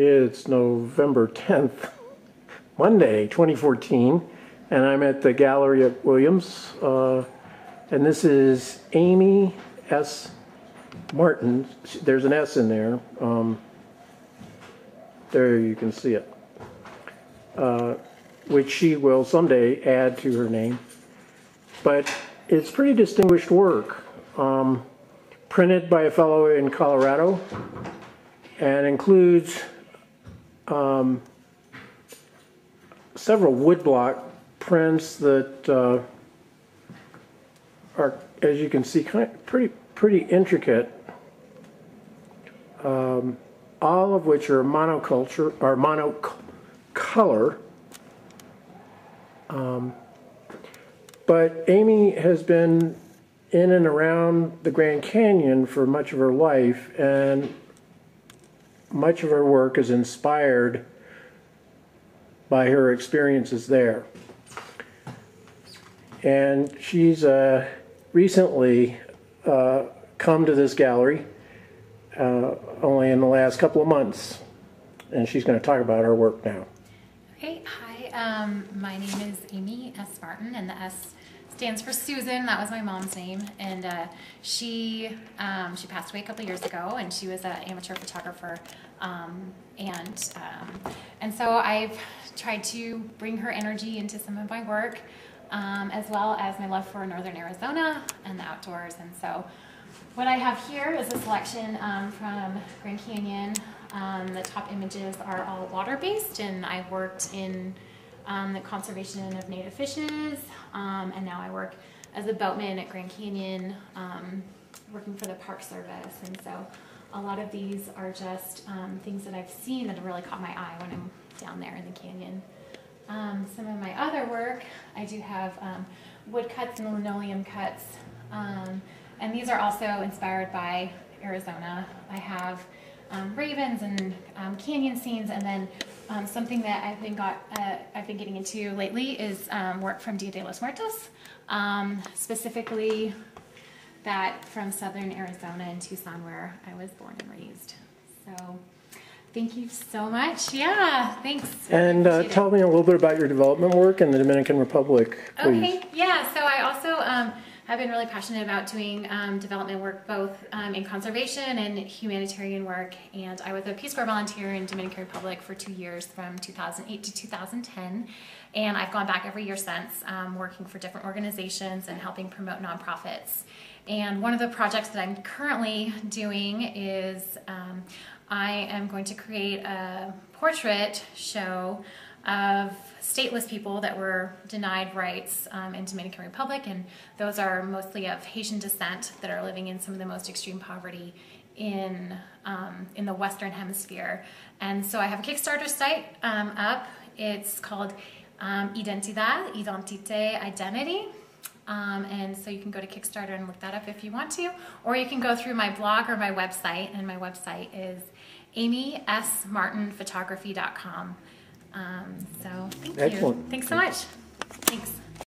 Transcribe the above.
It's November 10th, Monday, 2014, and I'm at the gallery at Williams. Uh, and this is Amy S. Martin. There's an S in there. Um, there you can see it. Uh, which she will someday add to her name. But it's pretty distinguished work. Um, printed by a fellow in Colorado and includes um, several woodblock prints that uh, are, as you can see, kind of pretty pretty intricate. Um, all of which are monoculture or monocolor. Um, but Amy has been in and around the Grand Canyon for much of her life, and much of her work is inspired by her experiences there. And she's uh, recently uh, come to this gallery uh, only in the last couple of months, and she's going to talk about her work now. Okay, hi, um, my name is Amy S. Martin, and the S stands for Susan. That was my mom's name, and uh, she um, she passed away a couple years ago, and she was an amateur photographer, um, and um, and so I've tried to bring her energy into some of my work, um, as well as my love for northern Arizona and the outdoors, and so. What I have here is a selection um, from Grand Canyon. The top images are all water-based, and I've worked in um, the conservation of native fishes, um, and now I work as a boatman at Grand Canyon, um, working for the Park Service. And so a lot of these are just um, things that I've seen that have really caught my eye when I'm down there in the canyon. Um, some of my other work, I do have wood cuts and linoleum cuts, and these are also inspired by Arizona. I have um, ravens and um, canyon scenes, and then um, something that I've been got uh, I've been getting into lately is um, work from Dia de los Muertos, um, specifically that from southern Arizona and Tucson, where I was born and raised. So. Thank you so much. Yeah, thanks. And uh, tell me a little bit about your development work in the Dominican Republic, please. Okay, yeah. So I also um, I've been really passionate about doing um, development work both um, in conservation and humanitarian work. And I was a Peace Corps volunteer in Dominican Republic for two years from 2008 to 2010. And I've gone back every year since, um, working for different organizations and helping promote nonprofits. And one of the projects that I'm currently doing is um, I am going to create a portrait show of stateless people that were denied rights um, in Dominican Republic, and those are mostly of Haitian descent that are living in some of the most extreme poverty in um, in the Western Hemisphere. And so I have a Kickstarter site um, up. It's called um, Identidad, Identite, Identity. Um, and so you can go to Kickstarter and look that up if you want to, or you can go through my blog or my website, and my website is amysmartinphotography.com. Um, so thank Excellent. you. Thanks so much. Thanks.